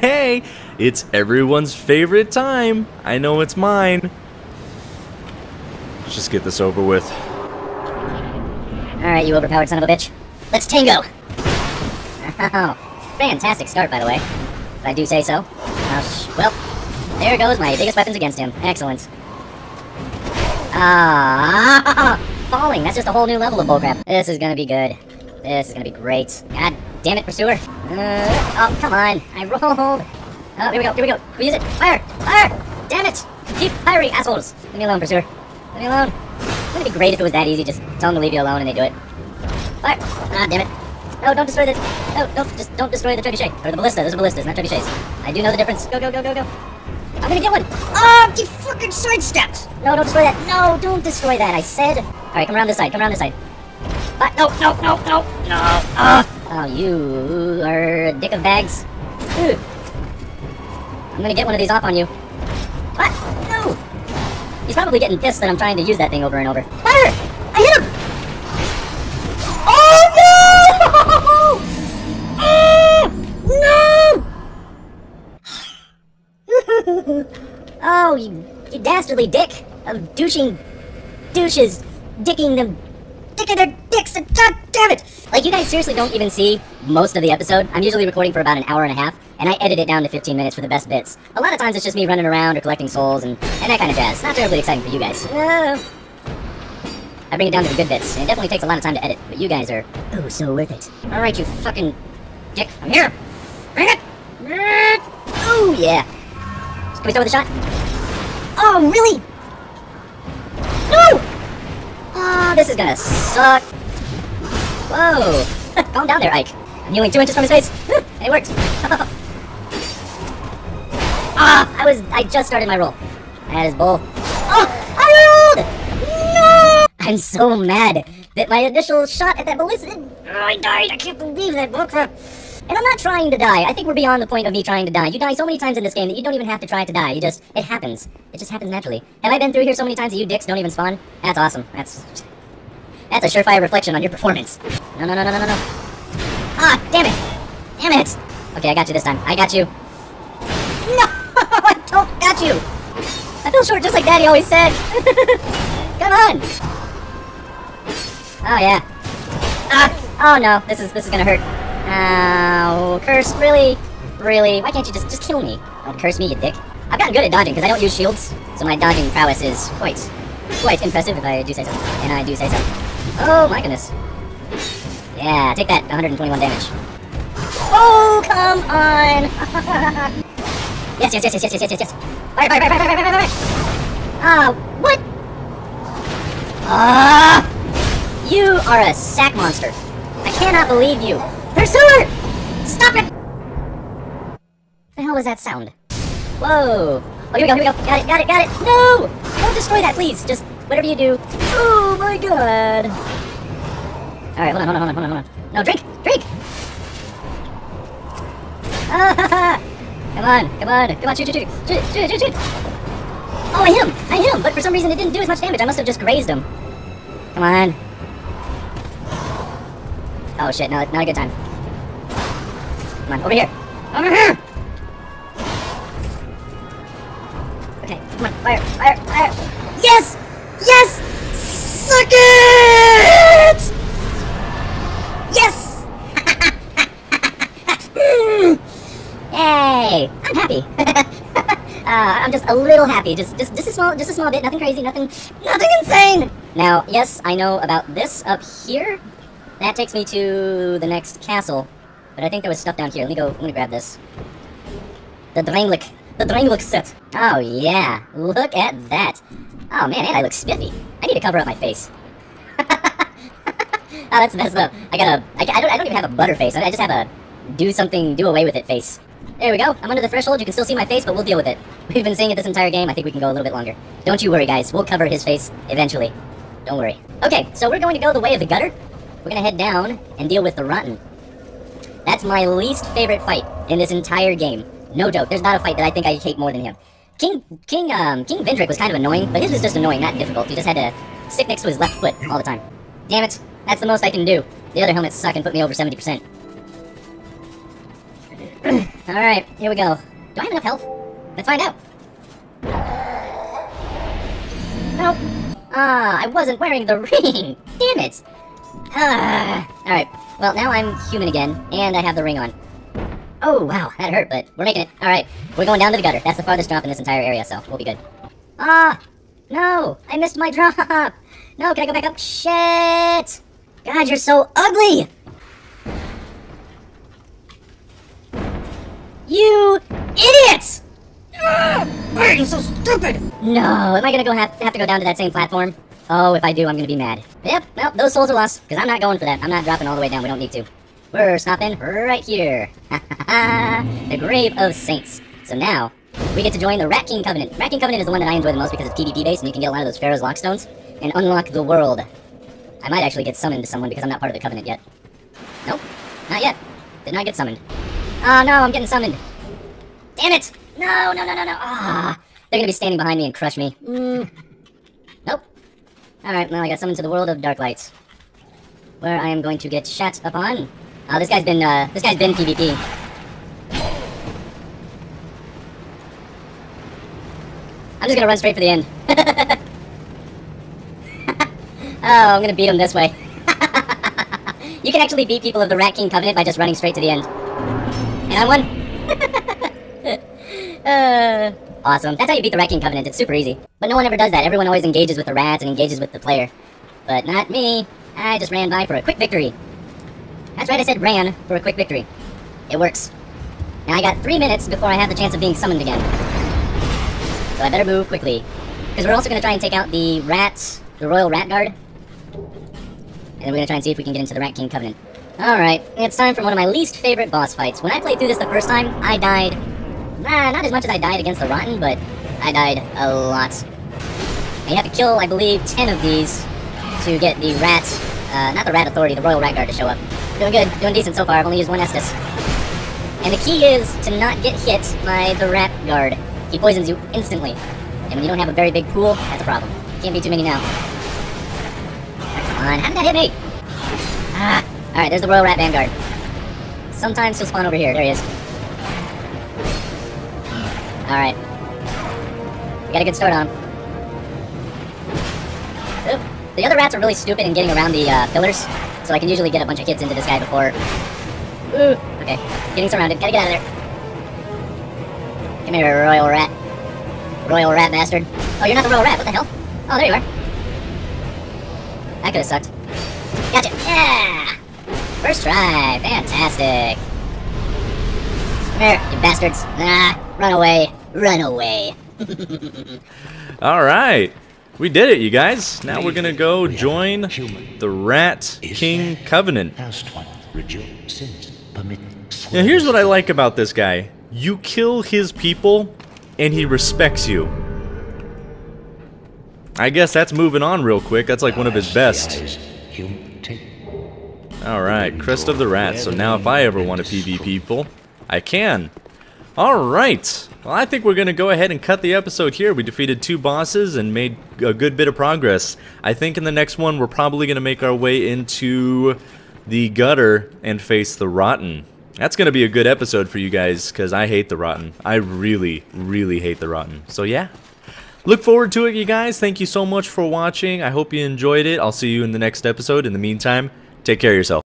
Hey, it's everyone's favorite time. I know it's mine. Let's just get this over with. Alright, you overpowered son of a bitch. Let's tango! Oh, fantastic start, by the way. If I do say so. Uh, well, there goes my biggest weapons against him. Excellent. Ah, falling. That's just a whole new level of bullcrap. This is gonna be good. This is gonna be great. God damn it, pursuer. Uh, oh, come on. I rolled. Oh, here we go. Here we go. We use it. Fire! Fire! Damn it! Keep firing, assholes! Leave me alone, pursuer. Leave me alone. Wouldn't it be great if it was that easy? Just tell them to leave you alone and they do it. Fire! Ah, damn it. No, don't destroy this. No, don't just don't destroy the trebuchet or the ballista. Those are ballistas, not trebuchets. I do know the difference. Go, go, go, go, go. I'm gonna get one. Oh, you fucking sidestepped. No, don't destroy that. No, don't destroy that. I said. All right, come around this side. Come around this side. What? No, no, no, no, no. Oh, oh you are a dick of bags. I'm gonna get one of these off on you. What? No. He's probably getting pissed that I'm trying to use that thing over and over. Fire! I hit him. Oh no! Oh, no! oh, you, you dastardly dick of douching douches dicking them dicking their dicks and god damn it! Like you guys seriously don't even see most of the episode. I'm usually recording for about an hour and a half, and I edit it down to 15 minutes for the best bits. A lot of times it's just me running around or collecting souls and, and that kind of jazz. Not terribly exciting for you guys. Uh, no. I bring it down to the good bits, and it definitely takes a lot of time to edit, but you guys are, oh, so worth it. Alright, you fucking dick, I'm here! Bring it! Oh, yeah. Can we start with a shot? Oh, really? No! Oh, this is gonna suck. Whoa. Calm down there, Ike. I'm kneeling two inches from his face. it worked. ah, I was, I just started my roll. I had his bowl. Oh, I rolled! No! I'm so mad that my initial shot at that ballista, I died. I can't believe that bullcrap. And I'm not trying to die. I think we're beyond the point of me trying to die. You die so many times in this game that you don't even have to try to die. You just, it happens. It just happens naturally. Have I been through here so many times that you dicks don't even spawn? That's awesome. That's, that's a surefire reflection on your performance. No, no, no, no, no, no. Ah, damn it. Damn it. Okay, I got you this time. I got you. No, I don't got you. I feel short just like Daddy always said. Come on. Oh, yeah. Ah, oh no, this is, this is gonna hurt. Ow, curse, really? Really? Why can't you just, just kill me? Don't curse me, you dick. I've gotten good at dodging, because I don't use shields, so my dodging prowess is quite, quite impressive if I do say so. And I do say so. Oh my goodness. Yeah, take that, 121 damage. Oh, come on! yes, yes, yes, yes, yes, yes, yes, yes. Fire, fire, fire, fire, fire, fire, fire! Ah, what? Ah! You are a sack monster. I cannot believe you. Pursuer! Stop it! The hell was that sound? Whoa! Oh, here we go, here we go. Got it, got it, got it. No! Don't destroy that, please. Just whatever you do. Oh my god. Alright, hold on, hold on, hold on, hold on, hold on. No, drink! Drink! Ah, come on, come on, come on, shoot, shoot, shoot, shoot, shoot, shoot, shoot! Oh, I hit him! I hit him, but for some reason it didn't do as much damage. I must have just grazed him. Come on. Oh shit, no, not a good time. Come on, over here. Over here! Yes! Yes! Suck it! Yes! Yay! I'm happy. uh, I'm just a little happy. Just, just, just a small, just a small bit. Nothing crazy. Nothing, nothing insane. Now, yes, I know about this up here. That takes me to the next castle. But I think there was stuff down here. Let me go, let me grab this. The Drangleic. The Drangleic set. Oh, yeah. Look at that. Oh, man, and I look spiffy. I need to cover up my face. oh, that's messed up. I got a... I, I, don't, I don't even have a butter face. I just have a do something, do away with it face. There we go. I'm under the threshold. You can still see my face, but we'll deal with it. We've been seeing it this entire game. I think we can go a little bit longer. Don't you worry, guys. We'll cover his face eventually. Don't worry. Okay, so we're going to go the way of the gutter. We're going to head down and deal with the Rotten. That's my least favorite fight in this entire game. No joke. There's not a fight that I think I hate more than him. King King um King Vendrick was kind of annoying, but his was just annoying, not difficult. He just had to stick next to his left foot all the time. Damn it. That's the most I can do. The other helmets suck and put me over 70%. Alright, here we go. Do I have enough health? Let's find out. Nope. Ah, I wasn't wearing the ring. Damn it. Ah. Alright, well, now I'm human again, and I have the ring on. Oh, wow, that hurt, but we're making it. Alright, we're going down to the gutter. That's the farthest drop in this entire area, so we'll be good. Ah! No! I missed my drop! No, can I go back up? Shit! God, you're so ugly! You idiots! Why are you so stupid? No, am I gonna go have, have to go down to that same platform? Oh, if I do, I'm gonna be mad. Yep, well, those souls are lost, because I'm not going for that. I'm not dropping all the way down, we don't need to. We're stopping right here. the Grave of Saints. So now, we get to join the Rat King Covenant. Rat King Covenant is the one that I enjoy the most because it's PvP based, and you can get a lot of those Pharros' Lockstones, and unlock the world. I might actually get summoned to someone because I'm not part of the Covenant yet. Nope, not yet. Did not get summoned. Oh no, I'm getting summoned. Damn it! No, no, no, no, no. Ah, they're gonna be standing behind me and crush me. Mm. Nope. Alright, well, I got summoned to the world of Dark Lights. Where I am going to get shot upon. Oh, this guy's been, uh, this guy's been PvP. I'm just gonna run straight for the end. oh, I'm gonna beat him this way. you can actually beat people of the Rat King Covenant by just running straight to the end. And I won. uh, awesome. That's how you beat the Rat King Covenant. It's super easy. But no one ever does that. Everyone always engages with the rats and engages with the player. But not me. I just ran by for a quick victory. That's right, I said ran for a quick victory. It works. Now I got three minutes before I have the chance of being summoned again. So I better move quickly. Because we're also going to try and take out the rats, the Royal Rat Guard. And then we're going to try and see if we can get into the Rat King Covenant. Alright, it's time for one of my least favorite boss fights. When I played through this the first time, I died... Nah, not as much as I died against the Rotten, but I died a lot. And you have to kill, I believe, 10 of these to get the Rat... Uh, not the Rat Authority, the Royal Rat Guard to show up. Doing good, doing decent so far, I've only used one Estus. And the key is to not get hit by the Rat Guard. He poisons you instantly. And when you don't have a very big pool, that's a problem. Can't be too many now. Come on, how did that hit me? Ah, alright, there's the Royal Rat Vanguard. Sometimes he'll spawn over here. There he is. Alright. We got a good start on him. Oop. The other rats are really stupid in getting around the uh, pillars, so I can usually get a bunch of hits into this guy before... Ooh, okay. Getting surrounded. Gotta get out of there. Come here, Royal Rat. Royal Rat bastard. Oh, you're not the Royal Rat. What the hell? Oh, there you are. That could've sucked. Gotcha. Yeah! First try. Fantastic. Come here, you bastards. Ah, run away. Run away. All right. We did it, you guys. Now we're gonna go join the Rat King Covenant. Now here's what I like about this guy. You kill his people, and he respects you. I guess that's moving on real quick. That's like one of his best. Alright, Crest of the Rat. So now if I ever want to PvP people, I can. Alright. Well, I think we're going to go ahead and cut the episode here. We defeated two bosses and made a good bit of progress. I think in the next one, we're probably going to make our way into the gutter and face the Rotten. That's going to be a good episode for you guys, because I hate the Rotten. I really, really hate the Rotten. So yeah. Look forward to it, you guys. Thank you so much for watching. I hope you enjoyed it. I'll see you in the next episode. In the meantime, take care of yourself.